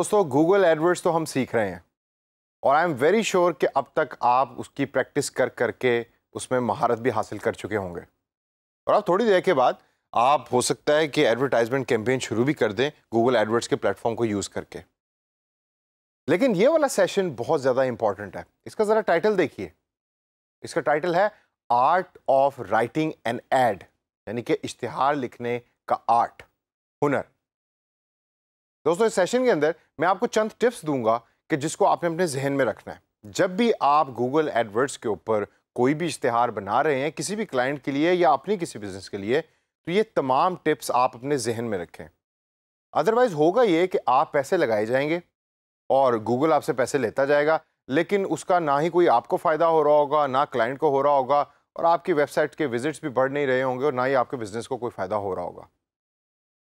दोस्तों Google AdWords तो हम सीख रहे हैं। और आई एम वेरी श्योर कि अब तक आप उसकी प्रैक्टिस कर करके उसमें महारत भी हासिल कर चुके होंगे। और अब थोड़ी देर के बाद आप, हो सकता है कि एडवर्टाइजमेंट कैंपेन शुरू भी कर दें गूगल एडवर्ड्स के प्लेटफॉर्म को यूज़ करके। लेकिन ये वाला सेशन बहुत ज़्यादा इंपॉर्टेंट है। इसका ज़रा टाइटल देखिए। इसका टाइटल है art of writing an ad यानी कि इश्तहार लिखने का आर्ट हुनर। दोस्तों, इस सेशन के अंदर मैं आपको चंद टिप्स दूँगा कि जिसको आपने अपने जहन में रखना है। जब भी आप गूगल एडवर्ड्स के ऊपर कोई भी इश्तहार बना रहे हैं, किसी भी क्लाइंट के लिए या अपनी किसी बिज़नेस के लिए तो ये तमाम टिप्स आप अपने जहन में रखें। अदरवाइज़ होगा ये कि आप पैसे लगाए जाएँगे और गूगल आपसे पैसे लेता जाएगा, लेकिन उसका ना ही कोई आपको फ़ायदा हो रहा होगा, ना क्लाइंट को हो रहा होगा और आपकी वेबसाइट के विजिट्स भी बढ़ नहीं रहे होंगे और ना ही आपके बिज़नेस को कोई फ़ायदा हो रहा होगा।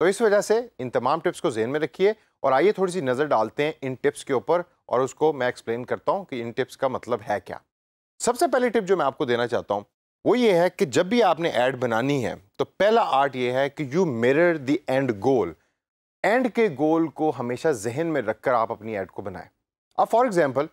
तो इस वजह से इन तमाम टिप्स को जहन में रखिए और आइए थोड़ी सी नज़र डालते हैं इन टिप्स के ऊपर और उसको मैं एक्सप्लेन करता हूँ कि इन टिप्स का मतलब है क्या। सबसे पहली टिप जो मैं आपको देना चाहता हूँ, वो ये है कि जब भी आपने ऐड बनानी है तो पहला आर्ट ये है कि you mirror the end goal end के गोल को हमेशा जहन में रखकर आप अपनी ऐड को बनाएँ। अब फॉर एग्जांपल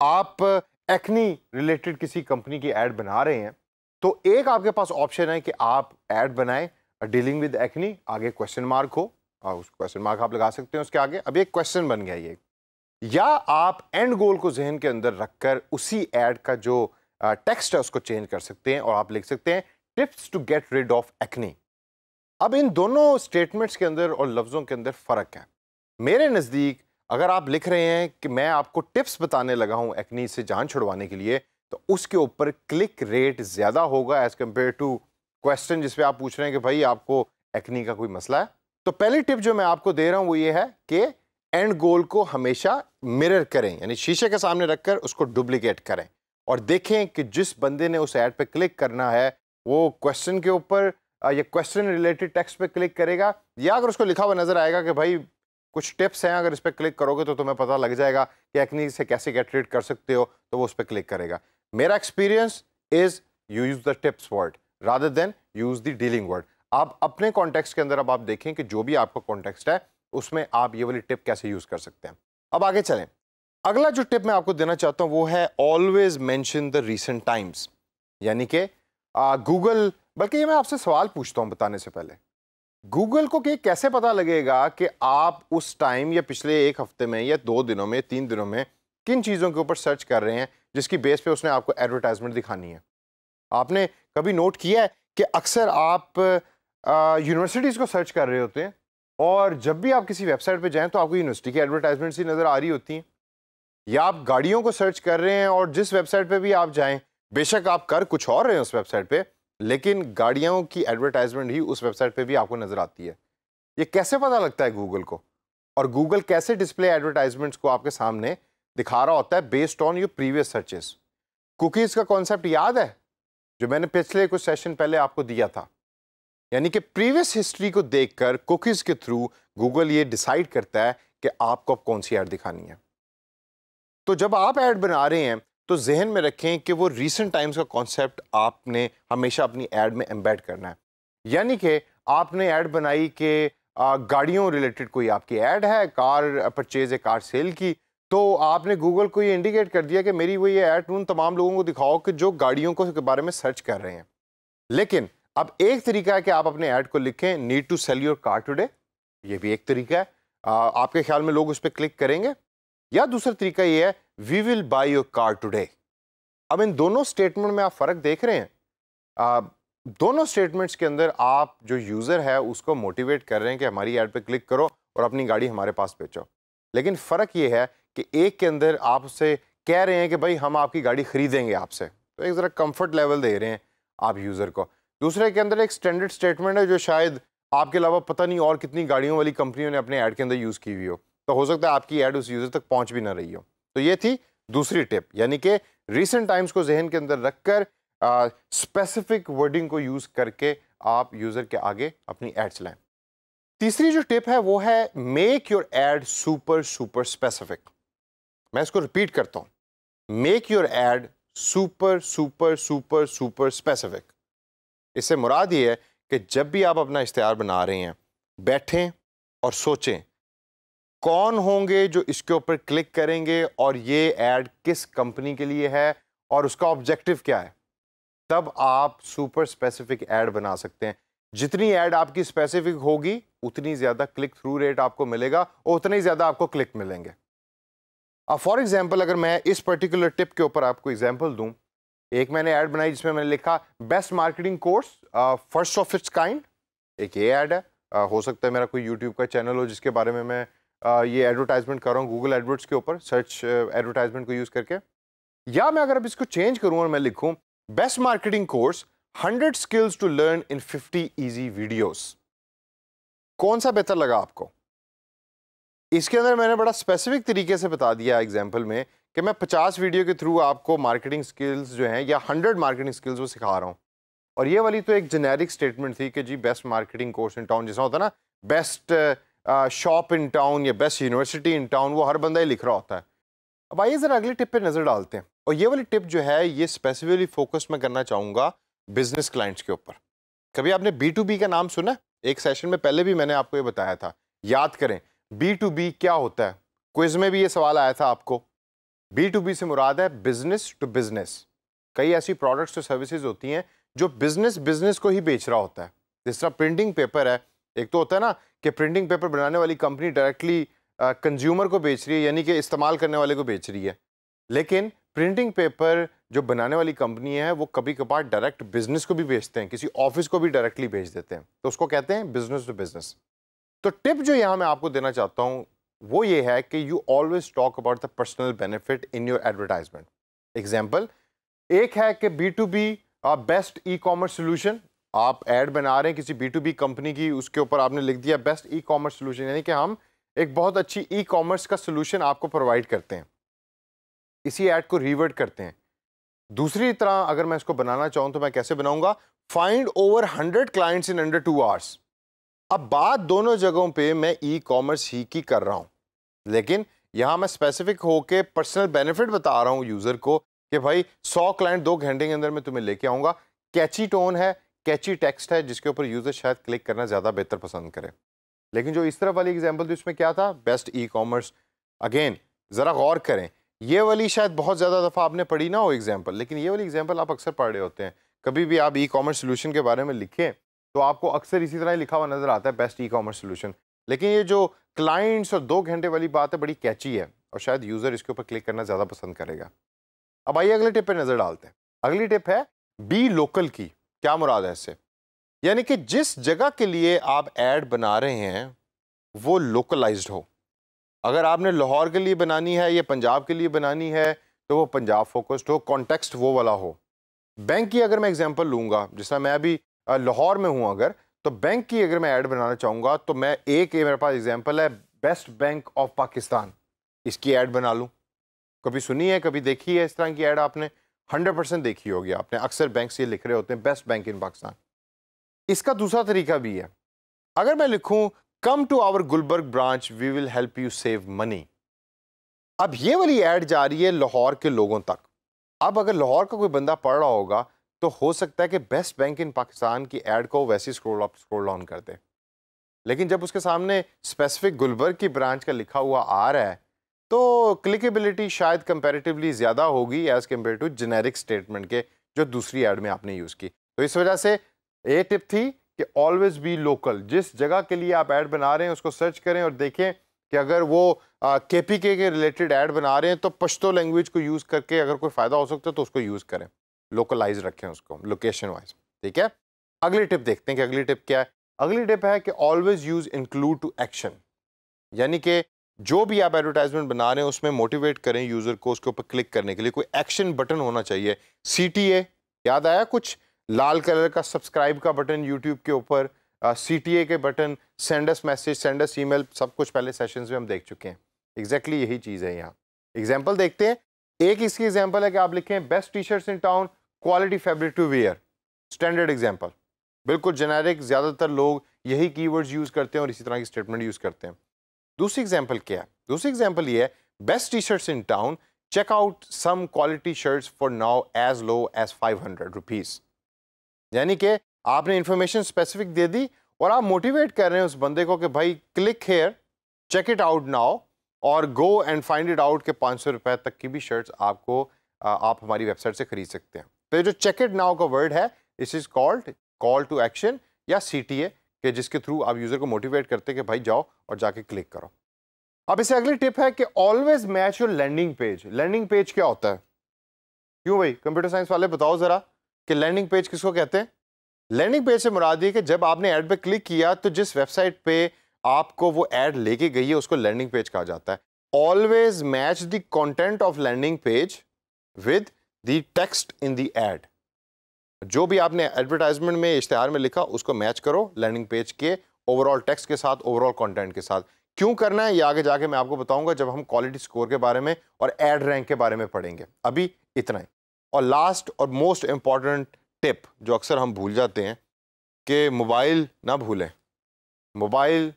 आप एक्नी रिलेटेड किसी कंपनी की ऐड बना रहे हैं तो एक आपके पास ऑप्शन है कि आप ऐड बनाएँ डीलिंग विद एक्नी आगे क्वेश्चन मार्क हो और उस क्वेश्चन मार्क आप लगा सकते हैं उसके आगे। अब एक क्वेश्चन बन गया ये। या आप एंड गोल को जहन के अंदर रखकर उसी एड का जो टेक्स्ट है उसको चेंज कर सकते हैं और आप लिख सकते हैं tips to get rid of acne अब इन दोनों स्टेटमेंट्स के अंदर और लफ्ज़ों के अंदर फ़र्क है। मेरे नज़दीक अगर आप लिख रहे हैं कि मैं आपको टिप्स बताने लगा हूँ एक्नी से जान छुड़वाने के लिए तो उसके ऊपर क्लिक रेट ज़्यादा होगा एज़ कंपेयर टू क्वेश्चन जिसपे आप पूछ रहे हैं कि भाई आपको एक्नी का कोई मसला है? तो पहली टिप जो मैं आपको दे रहा हूँ वो ये है कि एंड गोल को हमेशा मिरर करें, यानी शीशे के सामने रखकर उसको डुप्लीकेट करें। और देखें कि जिस बंदे ने उस ऐड पे क्लिक करना है, वो क्वेश्चन के ऊपर या क्वेश्चन रिलेटेड टेक्स्ट पे क्लिक करेगा, या अगर उसको लिखा हुआ नज़र आएगा कि भाई कुछ टिप्स हैं, अगर इस पर क्लिक करोगे तो तुम्हें पता लग जाएगा कि एक्नी से कैसे गेट रीड कर सकते हो तो वो उस पर क्लिक करेगा। मेरा experience is you use the tips word rather than use the dealing word आप अपने कॉन्टेक्स्ट के अंदर अब आप देखें कि जो भी आपका कॉन्टेक्स्ट है, उसमें आप ये वाली टिप कैसे यूज़ कर सकते हैं। अब आगे चलें। अगला जो टिप मैं आपको देना चाहता हूँ, वो है always mention the recent times यानी कि गूगल बल्कि ये मैं आपसे सवाल पूछता हूँ बताने से पहले। गूगल को कि कैसे पता लगेगा कि आप उस टाइम या पिछले एक हफ़्ते में या दो दिनों में, तीन दिनों में किन चीज़ों के ऊपर सर्च कर रहे हैं, जिसकी बेस पे उसने आपको एडवर्टाइजमेंट दिखानी है? आपने कभी नोट किया है कि अक्सर आप यूनिवर्सिटीज़ को सर्च कर रहे होते हैं और जब भी आप किसी वेबसाइट पे जाएँ तो आपको यूनिवर्सिटी की एडवर्टाइजमेंट्स ही नज़र आ रही होती हैं। या आप गाड़ियों को सर्च कर रहे हैं और जिस वेबसाइट पे भी आप जाएँ, बेशक आप कर कुछ और रहे हैं उस वेबसाइट पे, लेकिन गाड़ियों की एडवर्टाइजमेंट ही उस वेबसाइट पे भी आपको नज़र आती है। ये कैसे पता लगता है गूगल को? और गूगल कैसे डिस्प्ले एडवर्टाइजमेंट्स को आपके सामने दिखा रहा होता है based on your previous searches cookies का कॉन्सेप्ट याद है? जो मैंने पिछले कुछ सेशन पहले आपको दिया था। यानी कि प्रीवियस हिस्ट्री को देखकर कुकीज़ के थ्रू गूगल ये डिसाइड करता है कि आपको अब कौन सी ऐड दिखानी है। तो जब आप ऐड बना रहे हैं तो जहन में रखें कि वो रीसेंट टाइम्स का कॉन्सेप्ट आपने हमेशा अपनी ऐड में एम्बेड करना है। यानी कि आपने ऐड बनाई कि गाड़ियों रिलेटेड कोई आपकी ऐड है कार परचेज है कार सेल की तो आपने गूगल को ये इंडिकेट कर दिया कि मेरी वो ये ऐड उन तमाम लोगों को दिखाओ कि जो गाड़ियों को के बारे में सर्च कर रहे हैं। लेकिन अब एक तरीका है कि आप अपने ऐड को लिखें need to sell your car today ये भी एक तरीका है। आ, आपके ख्याल में लोग उस पर क्लिक करेंगे। या दूसरा तरीका ये है we will buy your car today अब इन दोनों स्टेटमेंट में आप फ़र्क देख रहे हैं। आ, दोनों स्टेटमेंट्स के अंदर आप जो यूज़र है उसको मोटिवेट कर रहे हैं कि हमारी ऐड पर क्लिक करो और अपनी गाड़ी हमारे पास बेचो। लेकिन फ़र्क ये है कि एक के अंदर आप उससे कह रहे हैं कि भाई हम आपकी गाड़ी ख़रीदेंगे आपसे। तो एक ज़रा कंफर्ट लेवल दे रहे हैं आप यूज़र को। दूसरे के अंदर एक स्टैंडर्ड स्टेटमेंट है जो शायद आपके अलावा पता नहीं और कितनी गाड़ियों वाली कंपनियों ने अपने ऐड के अंदर यूज़ की हुई हो। तो हो सकता है आपकी ऐड उस यूज़र तक पहुँच भी ना रही हो। तो ये थी दूसरी टिप यानी कि रिसेंट टाइम्स को जहन के अंदर रखकर स्पेसिफिक वर्डिंग को यूज़ करके आप यूज़र के आगे अपनी ऐड चलाएँ तीसरी जो टिप है वो है make your ad super super specific मैं इसको रिपीट करता हूँ. Make your ad super super super super specific इससे मुराद ये है कि जब भी आप अपना इश्तहार बना रहे हैं, बैठें और सोचें, कौन होंगे जो इसके ऊपर क्लिक करेंगे और ये एड किस कंपनी के लिए है और उसका ऑब्जेक्टिव क्या है? तब आप सुपर स्पेसिफिक एड बना सकते हैं. जितनी एड आपकी स्पेसिफिक होगी, उतनी ज़्यादा क्लिक थ्रू रेट आपको मिलेगा और उतने ही ज़्यादा आपको क्लिक मिलेंगे. अब फॉर एग्ज़ाम्पल अगर मैं इस पर्टिकुलर टिप के ऊपर आपको एग्ज़ाम्पल दूँ एक मैंने ऐड बनाई जिसमें मैंने लिखा best marketing course first of its kind एक ये ऐड है uh, हो सकता है मेरा कोई यूट्यूब का चैनल हो जिसके बारे में मैं uh, ये एडवर्टाइजमेंट कर रहा हूँ गूगल एडवर्ड्स के ऊपर सर्च एडवर्टाइजमेंट uh, को यूज़ करके। या मैं अगर अब इसको चेंज करूँ और मैं लिखूँ best marketing course hundred skills to learn in fifty easy videos कौन सा बेहतर लगा आपको? इसके अंदर मैंने बड़ा स्पेसिफिक तरीके से बता दिया एग्ज़ाम्पल में कि मैं 50 वीडियो के थ्रू आपको मार्केटिंग स्किल्स जो हैं या 100 मार्केटिंग स्किल्स वो सिखा रहा हूँ। और ये वाली तो एक जेनेरिक स्टेटमेंट थी कि जी best marketing course in town जैसा होता है ना बेस्ट शॉप इन टाउन या बेस्ट यूनिवर्सिटी इन टाउन वो हर बंदा ही लिख रहा होता है। अब आइए ज़रा अगले टिप पे नज़र डालते हैं। और ये वाली टिप जो है, ये स्पेसिफिकली फोकस मैं करना चाहूँगा बिज़नेस क्लाइंट्स के ऊपर। कभी आपने बी टू बी का नाम सुना एक सेशन में पहले भी मैंने आपको ये बताया था। याद करें बी टू बी क्या होता है? क्विज में भी ये सवाल आया था आपको। बी टू बी से मुराद है बिज़नेस टू बिज़नेस कई ऐसी प्रोडक्ट्स और सर्विसेज़ होती हैं जो बिज़नेस बिज़नेस को ही बेच रहा होता है। जिस तरह प्रिंटिंग पेपर है, एक तो होता है ना कि प्रिंटिंग पेपर बनाने वाली कंपनी डायरेक्टली कंज्यूमर को बेच रही है, यानी कि इस्तेमाल करने वाले को बेच रही है। लेकिन प्रिंटिंग पेपर जो बनाने वाली कंपनी है, वो कभी कभार डायरेक्ट बिज़नेस को भी बेचते हैं, किसी ऑफ़िस को भी डायरेक्टली बेच देते हैं। तो उसको कहते हैं बिज़नेस टू बिज़नेस तो टिप जो यहाँ मैं आपको देना चाहता हूँ, वो ये है कि you always talk about the personal benefit in your advertisement example एक है कि B to B best e commerce solution आप एड बना रहे हैं किसी बी टू बी कंपनी की, उसके ऊपर आपने लिख दिया बेस्ट ई कॉमर्स सोल्यूशन यानी कि हम एक बहुत अच्छी ई कॉमर्स का सोल्यूशन आपको प्रोवाइड करते हैं। इसी एड को रिवर्ट करते हैं। दूसरी तरह अगर मैं इसको बनाना चाहूँ तो मैं कैसे बनाऊँगा? Find over hundred clients in under two hours अब बात दोनों जगहों पे मैं ई कॉमर्स ही की कर रहा हूँ। लेकिन यहाँ मैं स्पेसिफिक होके पर्सनल बेनिफिट बता रहा हूँ यूज़र को कि भाई, सौ क्लाइंट दो घंटे के अंदर मैं तुम्हें लेके आऊँगा। कैची टोन है कैची टेक्स्ट है, जिसके ऊपर यूज़र शायद क्लिक करना ज़्यादा बेहतर पसंद करे। लेकिन जो इस तरफ़ वाली एग्ज़ाम्पल थी, उसमें क्या था? बेस्ट ई कॉमर्स अगेन ज़रा गौर करें, ये वाली शायद बहुत ज़्यादा दफ़ा आपने पढ़ी ना हो एग्ज़ाम्पल लेकिन ये वाली एग्ज़ाम्पल आप अक्सर पढ़ रहे होते हैं। कभी भी आप ई कॉमर्स सोल्यूशन के बारे में लिखें तो आपको अक्सर इसी तरह लिखा हुआ नज़र आता है बेस्ट ई कॉमर्स सोल्यूशन लेकिन ये जो क्लाइंट्स और दो घंटे वाली बात है, बड़ी कैची है और शायद यूज़र इसके ऊपर क्लिक करना ज़्यादा पसंद करेगा। अब आइए अगले टिप पर नज़र डालते हैं। अगली टिप है बी लोकल की। क्या मुराद है इससे? यानी कि जिस जगह के लिए आप एड बना रहे हैं, वो लोकलाइज्ड हो। अगर आपने लाहौर के लिए बनानी है या पंजाब के लिए बनानी है तो वो पंजाब फोकस्ड हो कॉन्टेक्स्ट वो वाला हो। बैंक की अगर मैं एग्जांपल लूँगा जिस तरह मैं अभी लाहौर में हूँ अगर तो बैंक की अगर मैं ऐड बनाना चाहूँगा तो मैं एक, ये मेरे पास एग्जांपल है बेस्ट बैंक ऑफ़ पाकिस्तान इसकी ऐड बना लूँ। कभी सुनी है, कभी देखी है, इस तरह की ऐड आपने? हंड्रेड परसेंट देखी होगी आपने। अक्सर बैंक से लिख रहे होते हैं बेस्ट बैंक इन पाकिस्तान इसका दूसरा तरीका भी है। अगर मैं लिखूँ come to our Gulberg branch we will help you save money अब ये वाली ऐड जा रही है लाहौर के लोगों तक। अब अगर लाहौर का कोई बंदा पढ़ रहा होगा तो हो सकता है कि बेस्ट बैंक इन पाकिस्तान की एड को वैसे स्क्रोल अप स्क्रोल ऑन कर दे। लेकिन जब उसके सामने स्पेसिफिक गुलबर्ग की ब्रांच का लिखा हुआ आ रहा है तो क्लिकेबिलिटी शायद कंपेरेटिवली ज़्यादा होगी as compared to generic statement के जो दूसरी एड में आपने यूज़ की। तो इस वजह से ए टिप थी कि ऑलवेज बी लोकल जिस जगह के लिए आप ऐड बना रहे हैं, उसको सर्च करें और देखें कि अगर वो के पी के रिलेटेड ऐड बना रहे हैं तो पश्तो लैंग्वेज को यूज़ करके अगर कोई फ़ायदा हो सकता है तो उसको यूज़ करें। लोकलाइज रखें उसको लोकेशन वाइज ठीक है? अगली टिप देखते हैं कि अगली टिप क्या है। अगली टिप है कि always use include to action यानी कि जो भी आप एडवर्टाइजमेंट बना रहे हैं, उसमें मोटिवेट करें यूज़र को, उसके ऊपर क्लिक करने के लिए। कोई एक्शन बटन होना चाहिए। सीटीए याद आया कुछ? लाल कलर का सब्सक्राइब का बटन यूट्यूब के ऊपर सी टी ए के button sends message sends email सब कुछ पहले सेशंस में हम देख चुके हैं। एग्जैक्टली exactly यही चीज़ है यहाँ। एग्ज़ाम्पल देखते हैं। एक इसकी एग्ज़ाम्पल है कि आप लिखें best T shirts in town quality fabric to wear standard example बिल्कुल जेनेरिक ज़्यादातर लोग यही कीवर्ड्स यूज़ करते हैं और इसी तरह की स्टेटमेंट यूज़ करते हैं। दूसरी एग्ज़ाम्पल क्या है? दूसरी एग्ज़ाम्पल ये है best T shirts in town check out some quality shirts for now as low as five hundred rupees यानी कि आपने इंफॉर्मेशन स्पेसिफिक दे दी और आप मोटिवेट कर रहे हैं उस बंदे को कि भाई click here check it out now और go and find it out के पाँच सौ रुपये तक की भी शर्ट्स आपको आप हमारी वेबसाइट से खरीद सकते हैं। तो जो चेक इट नाउ का वर्ड है इस is called call to action या सी टी ए के जिसके थ्रू आप यूज़र को मोटिवेट करते हैं कि भाई जाओ और जाके क्लिक करो। अब इससे अगली टिप है कि always match your landing page landing page क्या होता है? क्यों भाई? कंप्यूटर साइंस वाले बताओ ज़रा कि लैंडिंग पेज किसको कहते हैं? लैंडिंग पेज से मुराद ये कि जब आपने ऐड पे क्लिक किया तो जिस वेबसाइट पे आपको वो ऐड लेके गई है, उसको लैंडिंग पेज कहा जाता है। Always match the content of landing page with the text in the ad जो भी आपने एडवर्टाइजमेंट में इश्तेहार में लिखा, उसको मैच करो लैंडिंग पेज के ओवरऑल टेक्स्ट के साथ ओवरऑल कंटेंट के साथ। क्यों करना है? ये आगे जाके मैं आपको बताऊँगा जब हम क्वालिटी स्कोर के बारे में और एड रैंक के बारे में पढ़ेंगे। अभी इतना ही। और लास्ट और मोस्ट इंपॉर्टेंट टिप जो अक्सर हम भूल जाते हैं कि मोबाइल ना भूलें। मोबाइल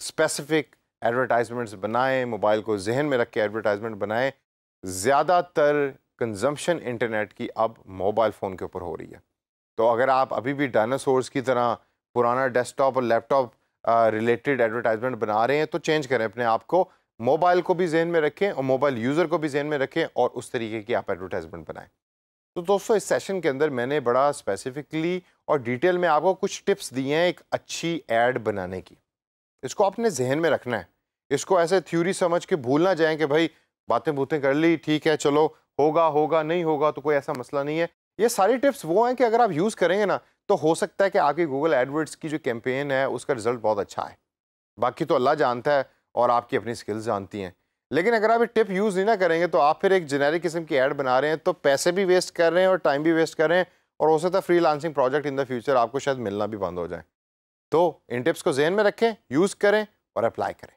स्पेसिफिक एडवर्टाइजमेंट्स बनाएँ मोबाइल को जहन में रख के एडवर्टाइजमेंट बनाएँ। ज़्यादातर कंजम्पशन इंटरनेट की अब मोबाइल फ़ोन के ऊपर हो रही है। तो अगर आप अभी भी डायनासोर्स की तरह पुराना डेस्कटॉप और लैपटॉप रिलेटेड एडवर्टाइजमेंट बना रहे हैं तो चेंज करें अपने आप को। मोबाइल को भी जहन में रखें और मोबाइल यूज़र को भी जहन में रखें और उस तरीके की आप एडवर्टाइजमेंट बनाएँ। तो दोस्तों, इस सेशन के अंदर मैंने बड़ा स्पेसिफिकली और डिटेल में आपको कुछ टिप्स दिए हैं एक अच्छी एड बनाने की। इसको आपने जहन में रखना है। इसको ऐसे थ्योरी समझ के भूलना जाए कि भाई बातें बूतें कर ली, ठीक है, चलो होगा होगा, नहीं होगा तो कोई ऐसा मसला नहीं है। ये सारी टिप्स वो हैं कि अगर आप यूज़ करेंगे ना तो हो सकता है कि आपकी गूगल एडवर्ड्स की जो कैंपेन है, उसका रिज़ल्ट बहुत अच्छा है बाकी तो अल्लाह जानता है और आपकी अपनी स्किल्स जानती हैं। लेकिन अगर आप ये टिप यूज़ नहीं ना करेंगे तो आप फिर एक जेनेरिक किस्म की ऐड बना रहे हैं तो पैसे भी वेस्ट कर रहे हैं और टाइम भी वेस्ट कर रहे हैं और हो सकता है freelancing project in the future आपको शायद मिलना भी बंद हो जाए। तो इन टिप्स को जहन में रखें यूज़ करें और अप्लाई करें।